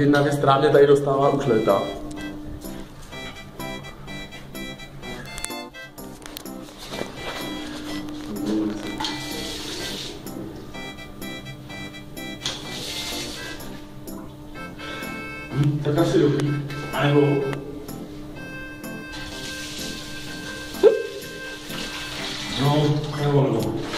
Jedna věc, která mě tady dostává už léta. Tak asi dobrý. A nebo... No, nebo nebo.